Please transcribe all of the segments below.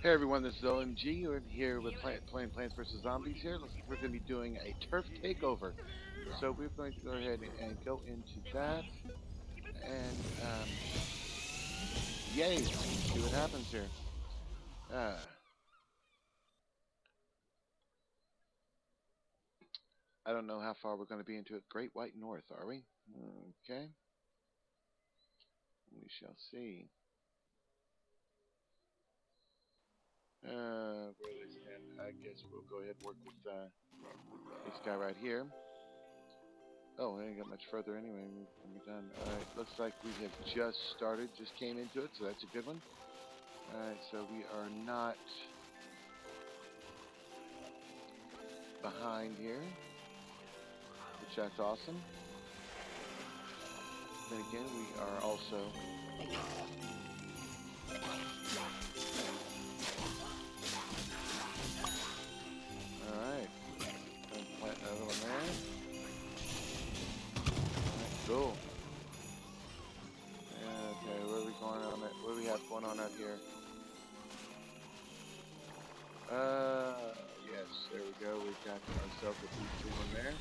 Hey everyone, this is OMG. We're here with Plant, playing Plants vs. Zombies here. We're going to be doing a turf takeover. So we're going to go ahead and, go into that. And, um, yay, see what happens here. Uh, I don't know how far we're going to be into it. Great White North, are we? Okay. We shall see. Uh, I guess we'll go ahead and work with uh, this guy right here. Oh, I ain't got much further anyway. We're done. Alright, looks like we have just started, just came into it, so that's a good one. Alright, so we are not behind here, which that's awesome. Then again, we are also Cool. Okay, what are we going on at, what do we have going on out here? Uh yes, there we go. We've got ourselves a beautiful one there.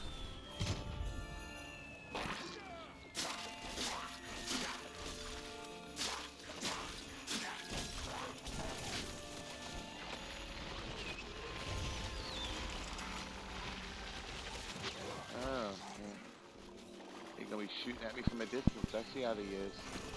At me from a distance. I see how he is.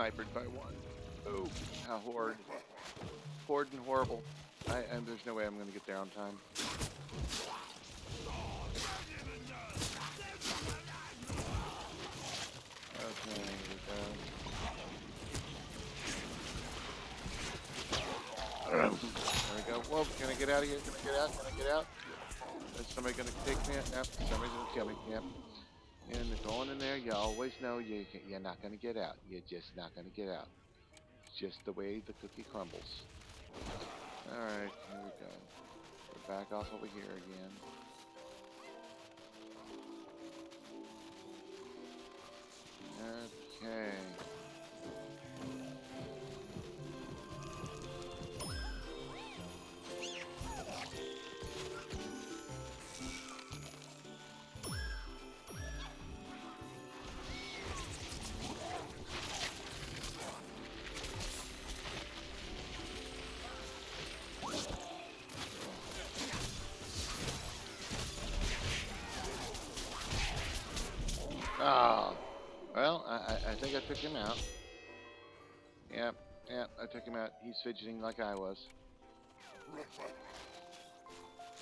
Sniped by one. Oh, how horrid. Horrid and horrible. I, and there's no way I'm gonna get there on time. Okay, here we go. There we go. Whoa, can I get out of here? Can I get out? Can I get out? Is somebody gonna take me? Yep, somebody's gonna kill me. Yep. And going in there, you always know you, you're not gonna get out. You're just not gonna get out. It's just the way the cookie crumbles. Alright, here we go. We're back off over here again. Okay. Oh, well, I, I- think I took him out. Yep, yep, I took him out. He's fidgeting like I was.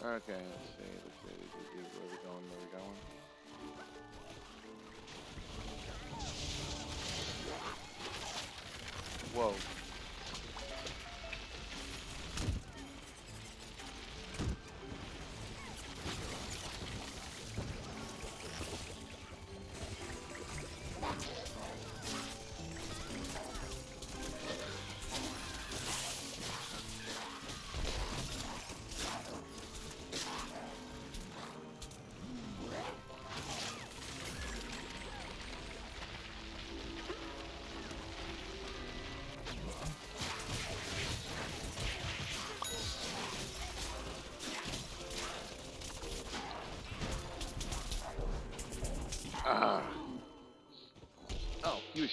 Okay, let's see, let's see, let's see, where we going, where we going? Whoa.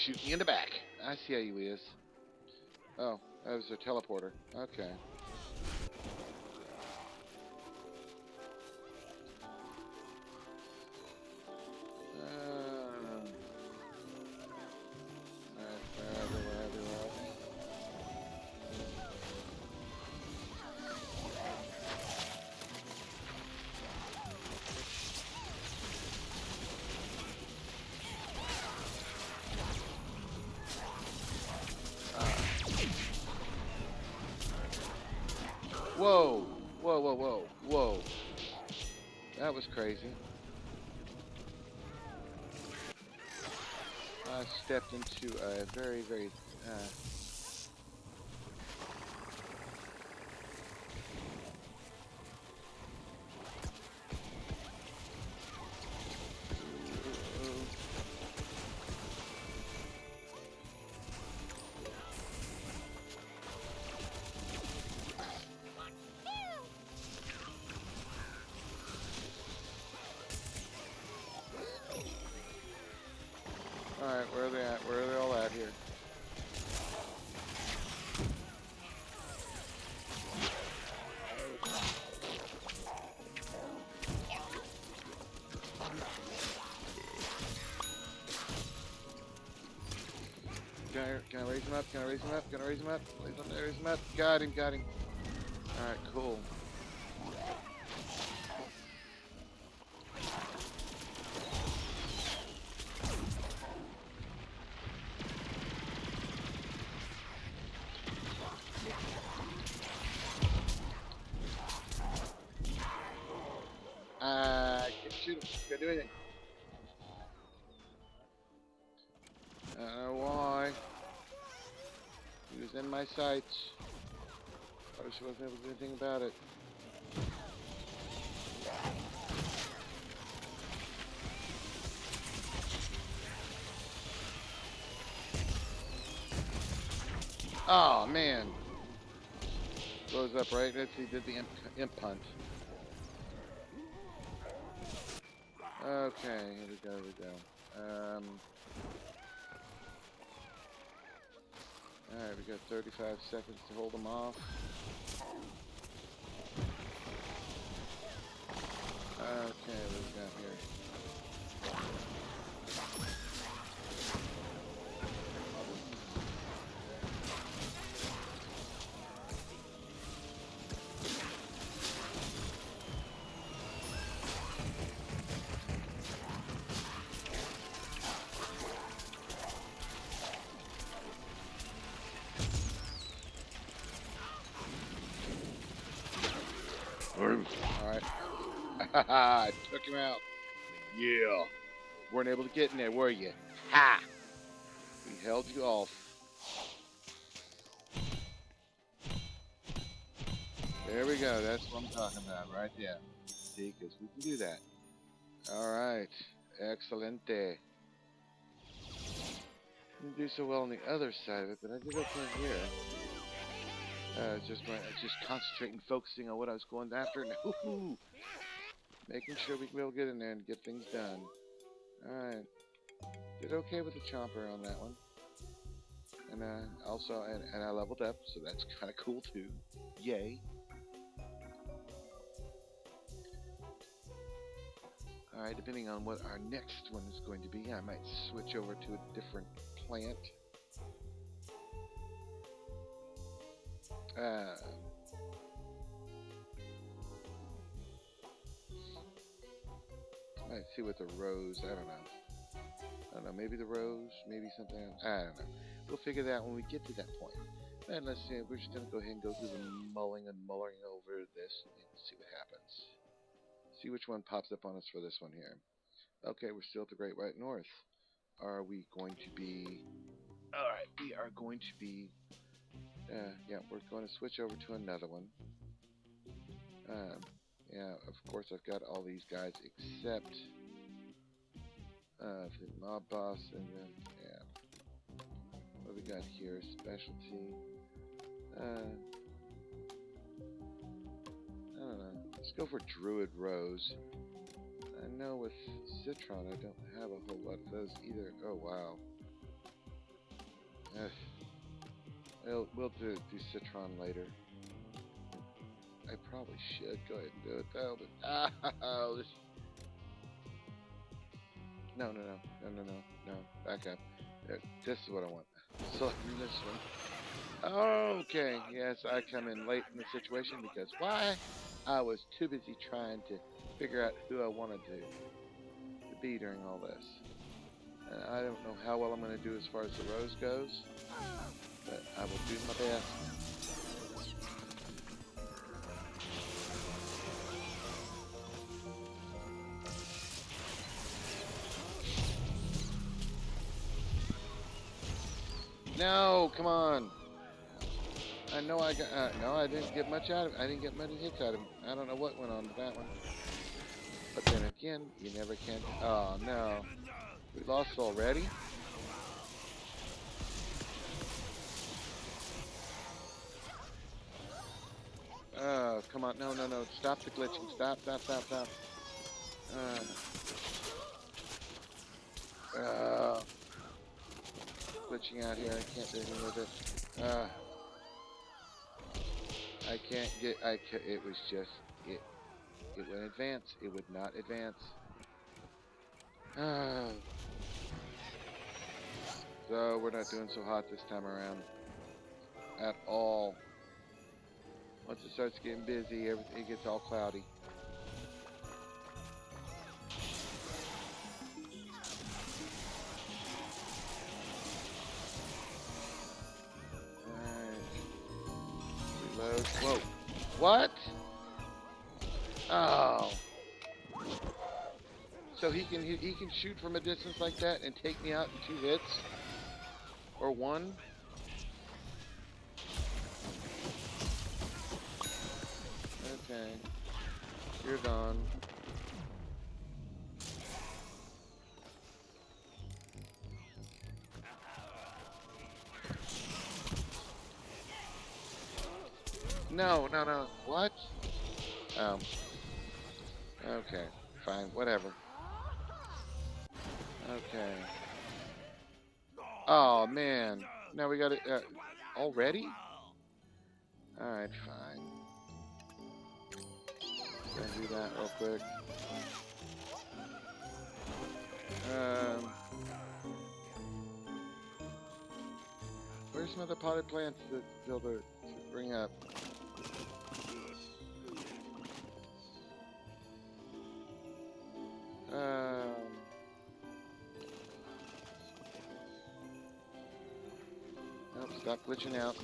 He me in the back. I see how you is. Oh, that was a teleporter. Okay. Crazy. I stepped into a very, very uh, raise him up? Can I raise him up? Can I raise him up? Raise him, raise him up. Got him, got him. Alright, cool. Uh, can't shoot him. Can't do anything. My sights. I just wasn't able to do anything about it. Oh man. Blows up right as he did the imp, imp hunt. Okay, here we go, here we go. Um, Alright, we got 35 seconds to hold them off. Okay, what we got here? took him out. Yeah. Weren't able to get in there, were you? Ha! We held you off. There we go. That's what I'm talking about right there. See, because we can do that. Alright. Excellent day. Didn't do so well on the other side of it, but I did okay here. Uh, just my, just concentrating, focusing on what I was going after, and making sure we to get in there and get things done. All right, did okay with the chomper on that one, and uh, also, and, and I leveled up, so that's kind of cool too. Yay! All right, depending on what our next one is going to be, I might switch over to a different plant. Uh, see what the rose. I don't know. I don't know. Maybe the rose. Maybe something. I don't know. We'll figure that when we get to that point. And let's see. We're just gonna go ahead and go through the mulling and mulling over this and see what happens. See which one pops up on us for this one here. Okay, we're still at the Great White North. Are we going to be? All right, we are going to be uh, yeah, we're going to switch over to another one. Um, yeah, of course I've got all these guys except uh, the mob boss and then, yeah. What we got here? Specialty. Uh, I don't know. Let's go for Druid Rose. I know with Citron I don't have a whole lot of those either. Oh, wow. Ugh. We'll, we'll do, do Citron later. I probably should go ahead and do it though, but oh, this... No, no, no, no, no, no, no. Back up. This is what I want. Select this one. Okay, yes, I come in late in the situation because why? I was too busy trying to figure out who I wanted to, to be during all this. And I don't know how well I'm going to do as far as the rose goes but I will do my best. No, come on. I know I got. Uh, no, I didn't get much out of. I didn't get many hits out of him. I don't know what went on with that one. But then again, you never can. Oh no, we lost already. Oh, come on. No, no, no. Stop the glitching. Stop, stop, stop, stop. Uh, uh, glitching out here. I can't do anything with it. Uh, I can't get. I. Ca it was just. It. It wouldn't advance. It would not advance. Uh, so we're not doing so hot this time around. At all. Once it starts getting busy, everything gets all cloudy. Reload. Whoa. What? Oh. So he can he, he can shoot from a distance like that and take me out in two hits? Or one? Okay. You're gone. No, no, no. What? Um. Okay. Fine. Whatever. Okay. Oh, man. Now we got it. Uh, already? Alright, fine. Gonna do that real quick. Um, where's some other potted plants to build a, to bring up? Stop glitching out.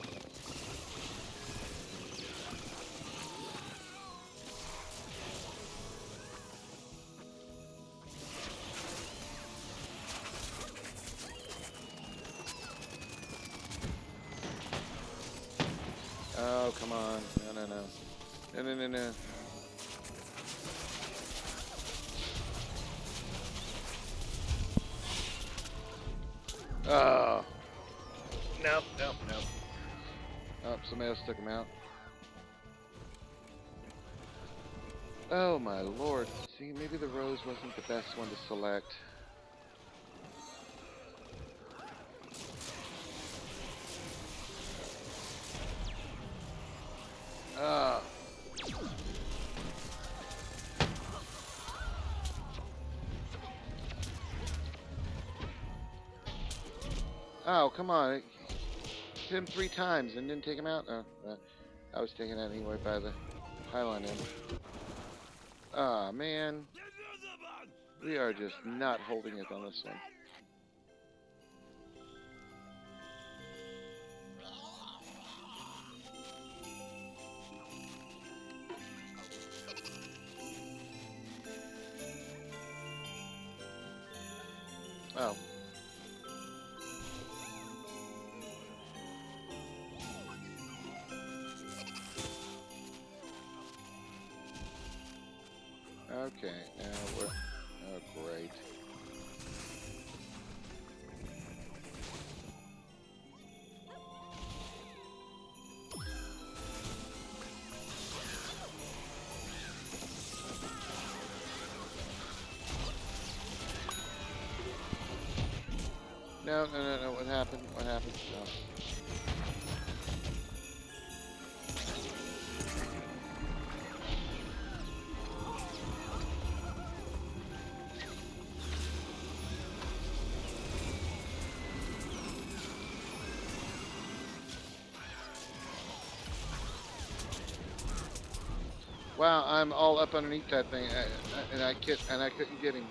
Oh, come on. No, no, no. No, no, no, no. Somebody else took him out. Oh my lord. See, maybe the rose wasn't the best one to select. Ah. Oh, come on. It hit him three times and didn't take him out? Oh, uh, I was taken out anyway by the pylon end. Ah, oh, man. We are just not holding it on this one. Okay, now we're... Oh, great. No, no, no, no, what happened? What happened? No. Wow, I'm all up underneath that thing, I, I, and I and I couldn't get him.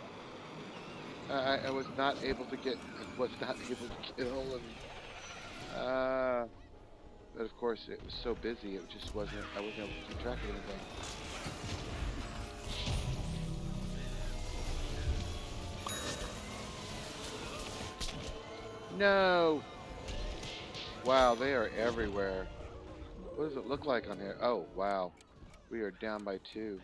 I, I was not able to get, was not able to kill, and uh, but of course it was so busy, it just wasn't, I wasn't able to keep track of anything. No. Wow, they are everywhere. What does it look like on here? Oh, wow. We are down by two.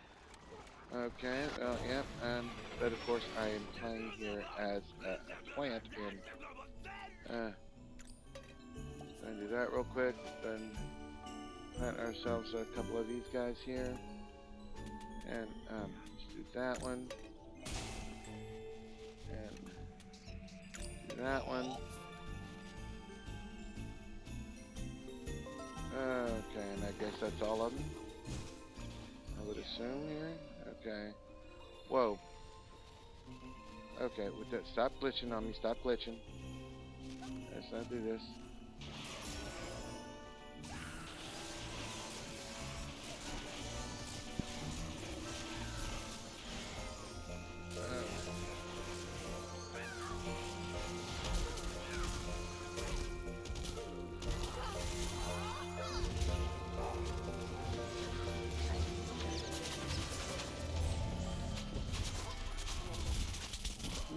Okay, uh, yeah, and but of course I am playing here as a, a plant in. Uh, do that real quick, then plant ourselves a couple of these guys here, and um, do that one, and do that one. Okay, and I guess that's all of them. Would assume here. Okay. Whoa. Okay, with that, stop glitching on me. Stop glitching. Let's not do this.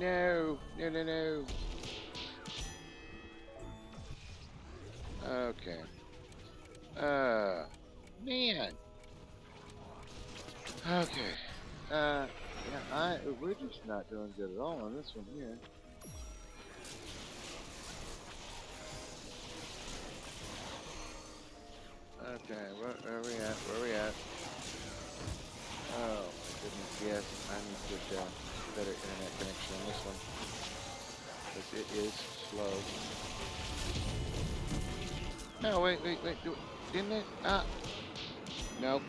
No, no, no, no. Okay. Uh, man. Okay. Uh, yeah, I we're just not doing good at all on this one here. Okay, where, where are we at? Where are we at? Oh my goodness, yes, Need uh, better internet connection on this one. Because it is slow. No, wait, wait, wait, do, didn't it? Ah. Nope.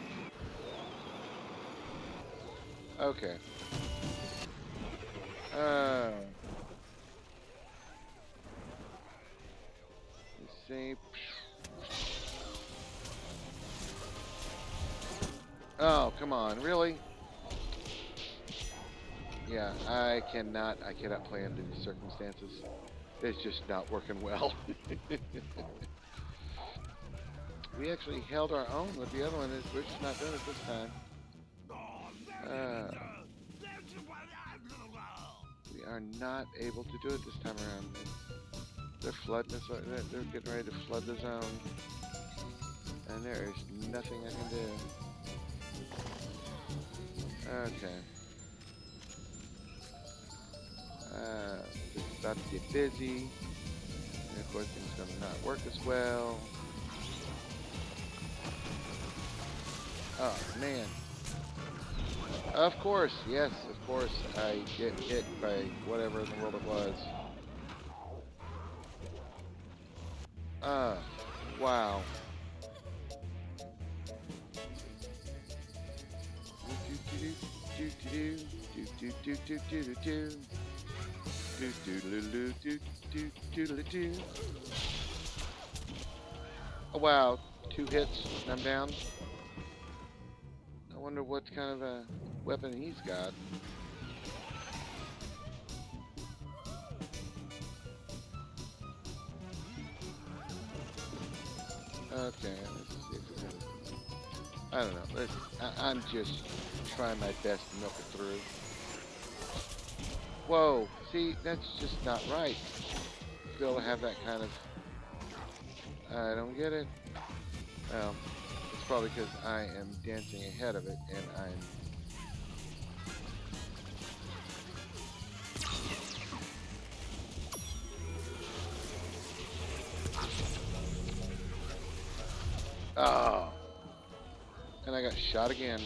Okay. Uh. See. Oh, come on, really? Yeah, I cannot, I cannot play under these circumstances. It's just not working well. we actually held our own with the other one, Is we're just not doing it this time. Uh, we are not able to do it this time around. They're flooding us, they're, they're getting ready to flood the zone. And there is nothing I can do. Okay. About to get busy. And of course, things gonna not work as well. Oh man. Of course, yes, of course, I get hit by whatever in the world it was. Ah, uh, wow. Oh wow, two hits and I'm down. I wonder what kind of a weapon he's got. Okay, I don't know. I, I'm just trying my best to milk it through. Whoa, see, that's just not right. To be able to have that kind of... I don't get it. Well, it's probably because I am dancing ahead of it, and I'm... Oh. And I got shot again.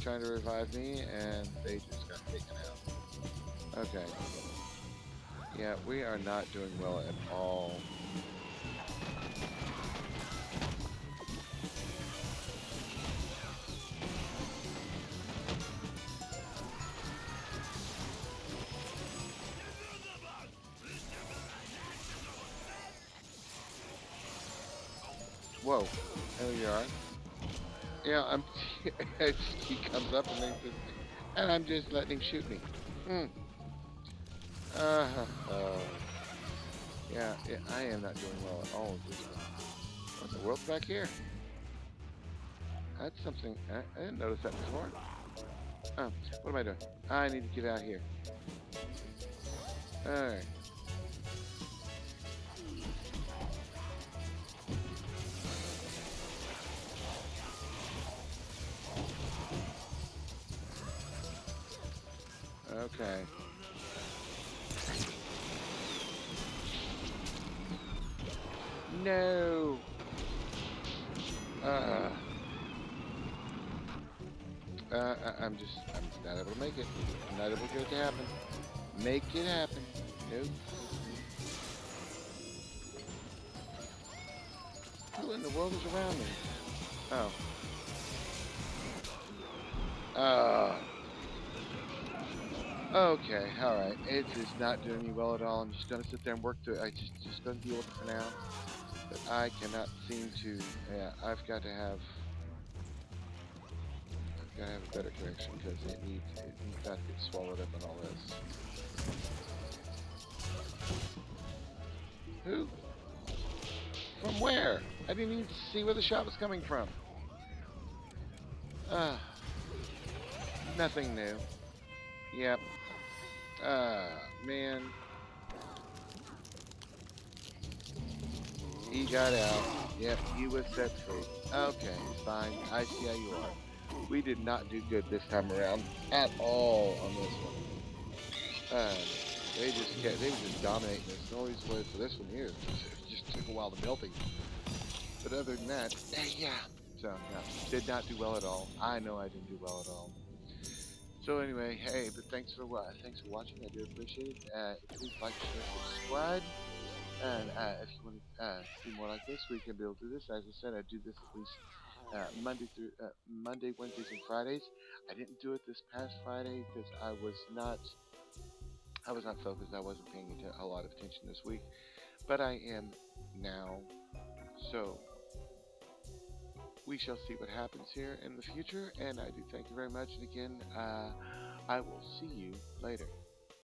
Trying to revive me, and they just got taken out. Okay. Yeah, we are not doing well at all. Whoa, there you are. Yeah, I'm. he comes up and, just, and I'm just letting him shoot me. Hmm. Uh, uh, yeah, yeah, I am not doing well at all with this one. What the world's back here? That's something I, I didn't notice that before. Oh, what am I doing? I need to get out of here. Alright. Okay. No. Uh. Uh, I, I'm just, I'm just not able to make it. I'm not able to get it to happen. Make it happen. Nope. Who in the world is around me? Oh. Uh. Okay, alright. It is not doing me well at all. I'm just gonna sit there and work through it. I just, just gonna deal with it for now. But I cannot seem to, yeah, I've got to have I've gotta have a better connection because it needs it needs not to get swallowed up in all this. Who? From where? I didn't even see where the shot was coming from. Ah. Uh, nothing new. Yep. Ah, man. He got out. Yep, he was set free. Okay, fine. I see how you are we did not do good this time around at all on this one. Uh, they just kept, they were just dominating us. always was for this one here. It just, just, took a while to melting. But other than that, eh, yeah. So yeah, did not do well at all. I know I didn't do well at all. So anyway, hey, but thanks for uh, thanks for watching. I do appreciate it. Uh, please like, share, subscribe. And uh, if you want to uh, see more like this, we can be able to do this. As I said, I do this at least uh, Monday through uh, Monday, Wednesdays, and Fridays. I didn't do it this past Friday because I was not I was not focused. I wasn't paying a lot of attention this week, but I am now. So we shall see what happens here in the future. And I do thank you very much. And again, uh, I will see you later.